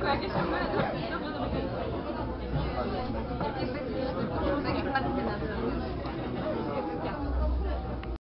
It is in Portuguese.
com é a chamada.